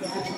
Yeah.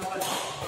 Mau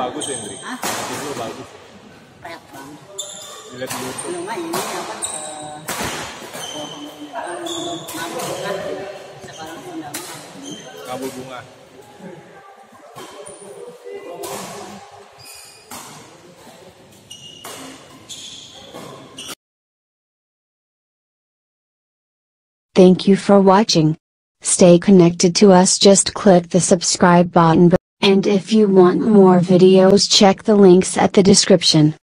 bagus ya, Andri. Hah? Nanti lu bagus. Kayak banget. Dilihat di YouTube. Belum ini apa? eh, mabuk kan sekarang sudah Kabul bunga. Thank you for watching. Stay connected to us just click the subscribe button. And if you want more videos check the links at the description.